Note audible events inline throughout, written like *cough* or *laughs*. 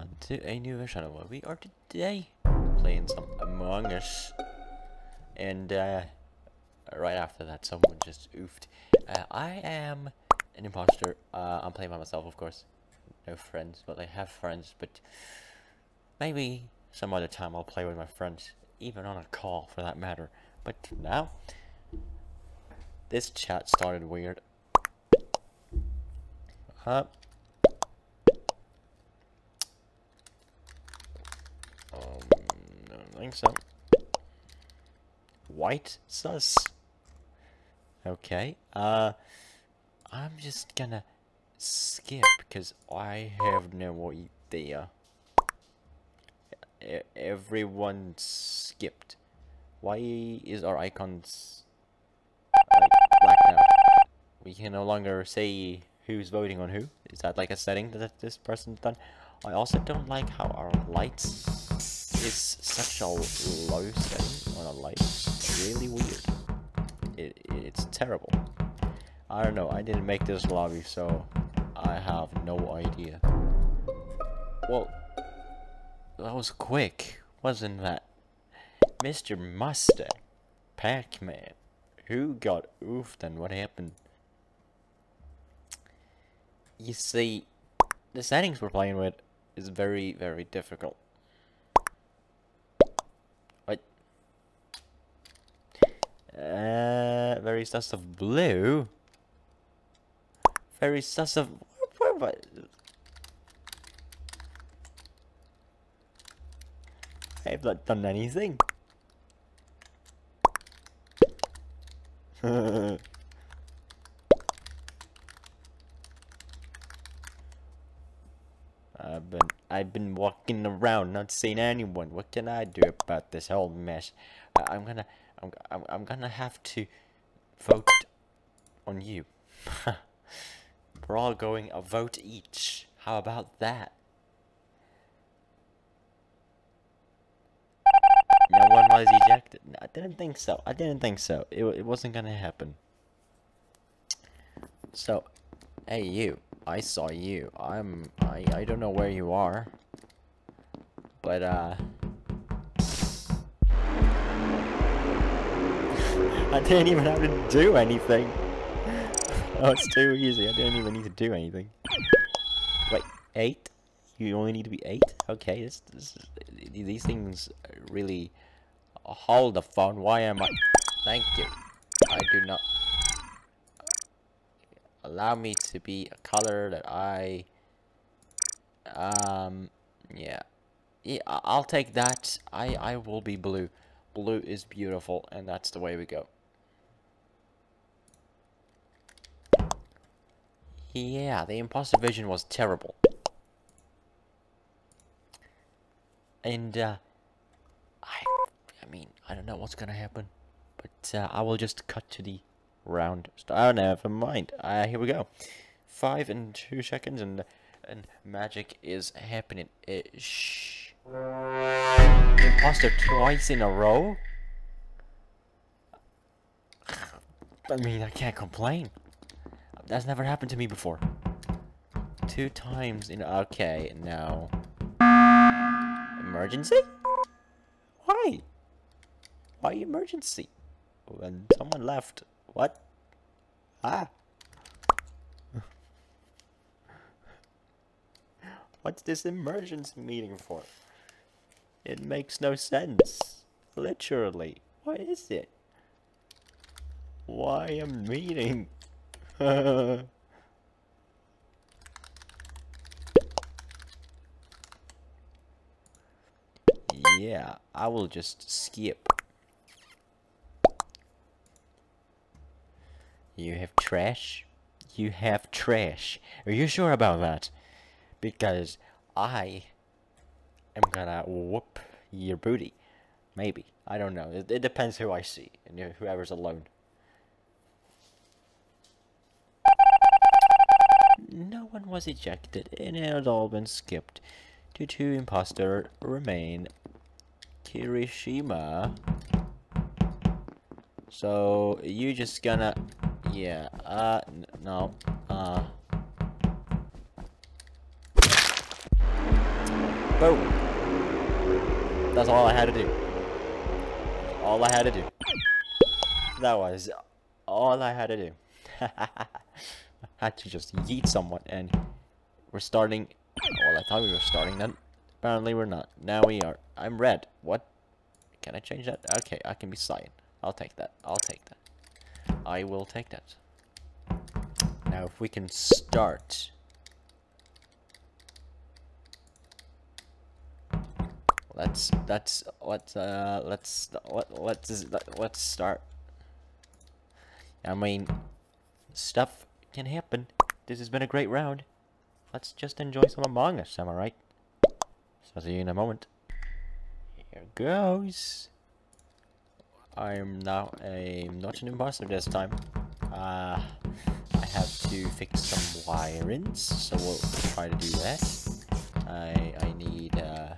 on to a new version of what we are today playing some Among Us. And uh, right after that, someone just oofed. Uh, I am an imposter. Uh, I'm playing by myself, of course. No friends, but I have friends. But maybe some other time I'll play with my friends, even on a call for that matter. But now, this chat started weird. Huh? Um, I don't think so. White sus. Okay. Uh, I'm just gonna skip because I have no idea. Everyone skipped. Why is our icons like blacked out? We can no longer say who's voting on who. Is that like a setting that this person's done? I also don't like how our lights is such a low setting on a light. It's really weird. It, it's terrible. I don't know, I didn't make this lobby, so I have no idea. Well, that was quick, wasn't that? Mr. Mustang, Pac-Man, who got oofed and what happened? You see, the settings we're playing with is very, very difficult. What? Uh, very sus of blue. Very sus of... I have not done anything. *laughs* I've been I've been walking around not seeing anyone. What can I do about this whole mess? I, am gonna I'm, I'm I'm gonna have to vote on you. *laughs* We're all going a vote each. How about that? No one was ejected. No, I didn't think so. I didn't think so. It, it wasn't gonna happen. So, hey you. I saw you. I'm... I, I don't know where you are. But, uh... *laughs* I didn't even have to do anything. *laughs* oh, it's too easy. I didn't even need to do anything. Wait, eight? You only need to be eight? Okay, this, this these things really hold the phone. Why am I? Thank you. I do not allow me to be a color that I um yeah yeah I'll take that. I I will be blue. Blue is beautiful, and that's the way we go. Yeah, the imposter vision was terrible. And, uh, I, I mean, I don't know what's gonna happen. But, uh, I will just cut to the round. Oh, never mind. Uh, here we go. Five and two seconds, and, and magic is happening. Uh, shh. Imposter twice in a row? I mean, I can't complain. That's never happened to me before. Two times in... Okay, now... Emergency? Why? Why emergency? When someone left. What? Ah. What's this emergency meeting for? It makes no sense. Literally. What is it? Why a meeting? *laughs* yeah, I will just skip. You have trash? You have trash. Are you sure about that? Because I am gonna whoop your booty. Maybe. I don't know. It, it depends who I see and whoever's alone. No one was ejected and it had all been skipped. The two imposter remain Kirishima. So you just gonna yeah, uh, no, uh. Boom. That's all I had to do. All I had to do. That was all I had to do. I *laughs* had to just yeet someone and we're starting. Well, I thought we were starting then. Apparently we're not. Now we are. I'm red. What? Can I change that? Okay, I can be cyan. I'll take that. I'll take that. I will take that. Now if we can start. Let's let's let's uh let's let let's let's start. I mean, stuff can happen. This has been a great round. Let's just enjoy some Among Us, am I right? So I'll see you in a moment. Here goes. I'm now a not an imposter this time. Uh, I have to fix some wirings, so we'll try to do that. I I need uh,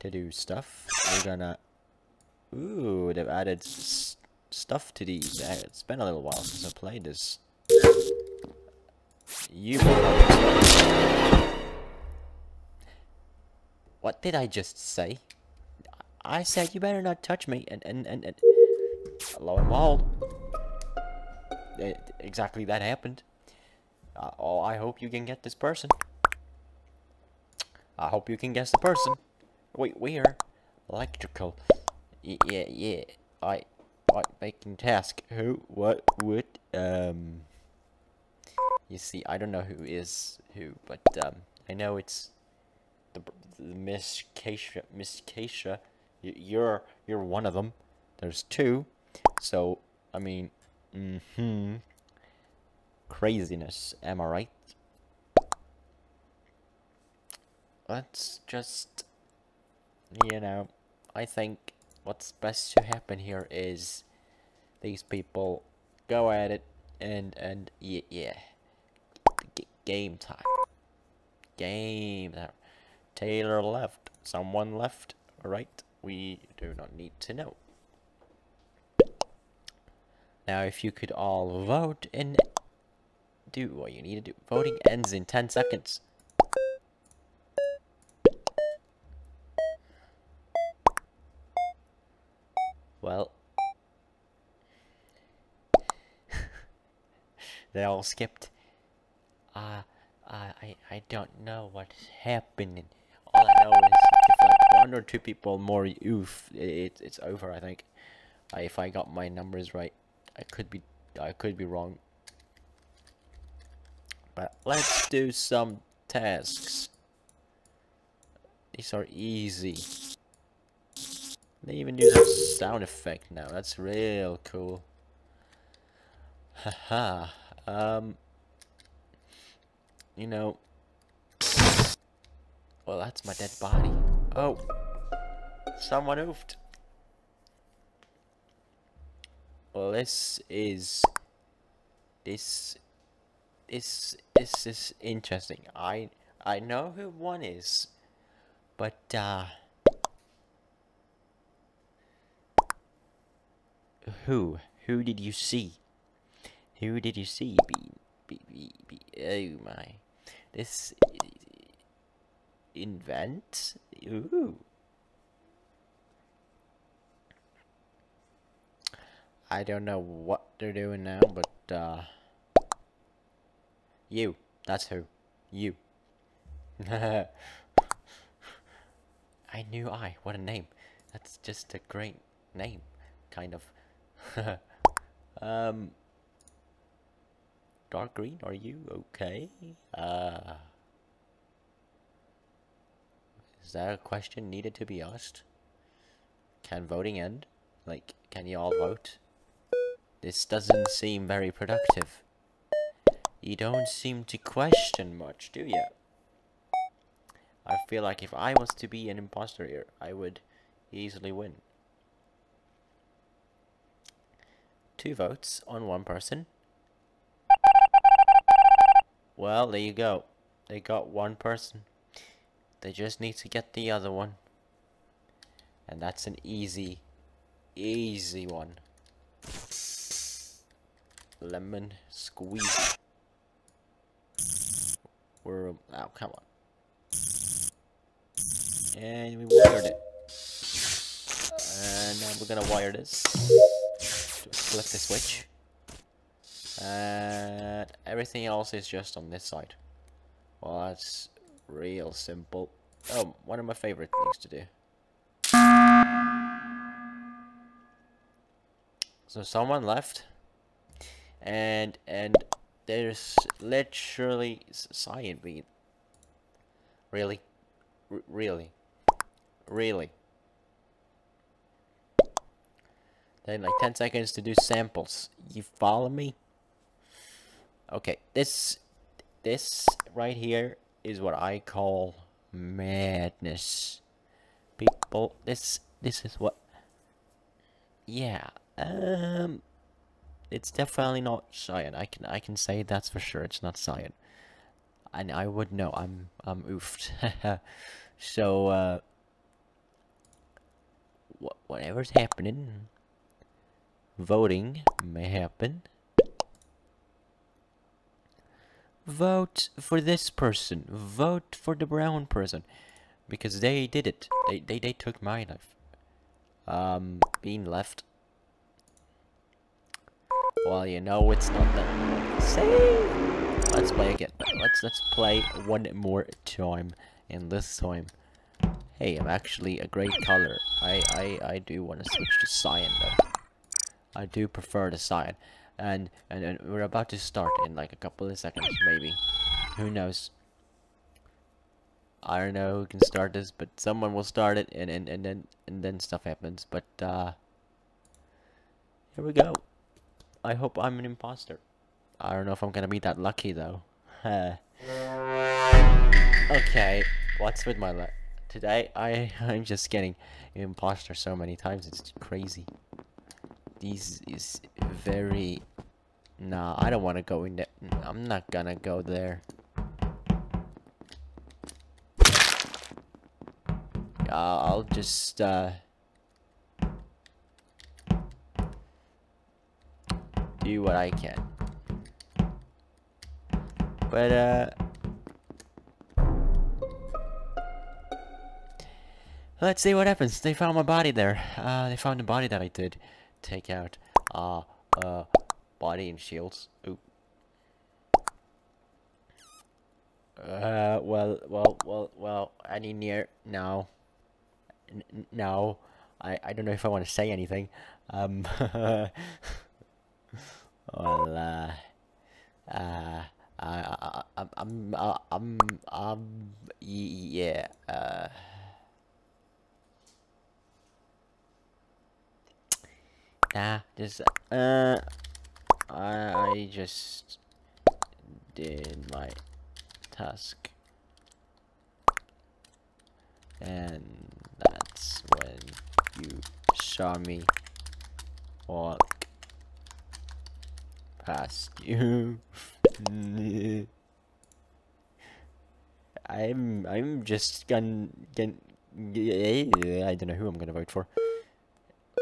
to do stuff. We're gonna. Ooh, they've added stuff to these. Uh, it's been a little while since I played this. You. What did I just say? I said you better not touch me, and and and, and lo and behold, it, exactly that happened. Uh, oh, I hope you can get this person. I hope you can guess the person. Wait, where? Electrical. Yeah, yeah. I, I making task. Who? What? What? Um. You see, I don't know who is who, but um, I know it's the, the Miss Keisha. Miss Keisha you're you're one of them. There's two. So, I mean, mm-hmm. Craziness, am I right? Let's just, you know, I think what's best to happen here is these people go at it and, and, yeah, yeah. G game time. Game time. Taylor left. Someone left, right? We do not need to know. Now, if you could all vote and do what you need to do. Voting ends in 10 seconds. Well. *laughs* they all skipped. Uh, uh, I, I don't know what's happening. All I know is one or two people more oof it, it's over I think. If I got my numbers right I could be I could be wrong. But let's do some tasks. These are easy. They even use a sound effect now. That's real cool. Haha um you know well that's my dead body Oh. Someone oofed. Well, this is... This... This... This is interesting. I... I know who one is. But, uh... Who? Who did you see? Who did you see? Be, be, be, be, oh my. This invent? Ooh. I don't know what they're doing now, but, uh... You. That's who. You. *laughs* I knew I. What a name. That's just a great name. Kind of. *laughs* um... Dark green, are you okay? Uh... Is that a question needed to be asked? Can voting end? Like, can you all vote? This doesn't seem very productive. You don't seem to question much, do you? I feel like if I was to be an imposter here, I would easily win. Two votes on one person. Well, there you go. They got one person. They just need to get the other one. And that's an easy, easy one. Lemon squeeze. We're, oh, come on. and we wired it. And now we're gonna wire this. Flip the switch. And everything else is just on this side. Well, that's real simple. Oh, one of my favorite things to do. So someone left, and and there's literally cyan bead. Really, R really, really. Then like 10 seconds to do samples. You follow me? Okay, this this right here is what I call madness. People, this this is what yeah, um it's definitely not cyan. I can I can say that's for sure. It's not cyan. And I would know. I'm I'm oofed. *laughs* so uh wh whatever's happening voting may happen. Vote for this person. Vote for the brown person. Because they did it. They, they, they took my life. Um, being left. Well, you know it's not that same. Let's play again. Let's let's play one more time. And this time, hey, I'm actually a great color. I I I do want to switch to cyan though. I do prefer the cyan. And, and, and we're about to start in like a couple of seconds, maybe. Who knows? I don't know who can start this, but someone will start it, and, and, and then and then stuff happens. But uh, here we go. I hope I'm an imposter. I don't know if I'm gonna be that lucky though. *laughs* okay, what's with my luck? Today I *laughs* I'm just getting imposter so many times. It's crazy this is very... Nah, I don't want to go in there. I'm not gonna go there. Uh, I'll just, uh... Do what I can. But, uh... Let's see what happens. They found my body there. Uh, they found the body that I did take out our uh, body and shields. Ooh. Uh, well, well, well, well, any near, no. N no. I, I don't know if I want to say anything. Um, *laughs* well, uh, uh, I, I, I'm, uh, I'm, um, yeah, uh, Nah, just, uh, I just did my task. And that's when you saw me walk past *laughs* you. I'm I'm just gonna get I don't know who I'm gonna vote for.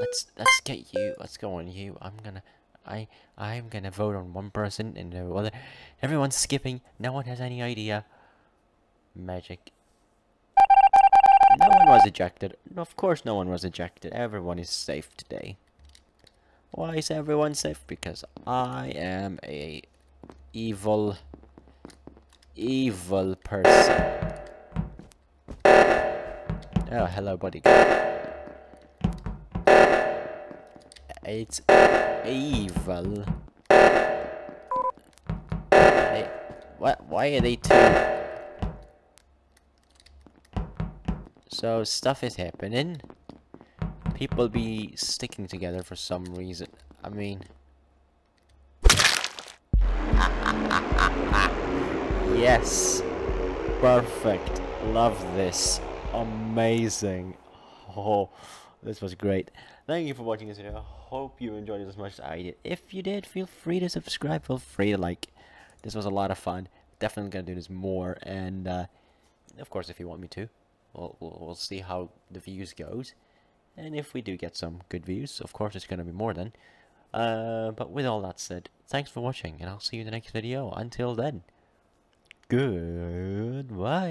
Let's let's get you. Let's go on you. I'm gonna I I'm gonna vote on one person and the other. Everyone's skipping. No one has any idea. Magic. No one was ejected. Of course, no one was ejected. Everyone is safe today. Why is everyone safe? Because I am a evil, evil person. Oh, hello, bodyguard. It's evil. They, what? Why are they two? So stuff is happening. People be sticking together for some reason. I mean. *laughs* yes. Perfect. Love this. Amazing. *laughs* Oh, this was great. Thank you for watching this video. I hope you enjoyed it as much as I did. If you did, feel free to subscribe. Feel free to like. This was a lot of fun. Definitely gonna do this more. And uh, of course, if you want me to, we'll, we'll, we'll see how the views goes. And if we do get some good views, of course it's gonna be more then. Uh, but with all that said, thanks for watching, and I'll see you in the next video. Until then, goodbye.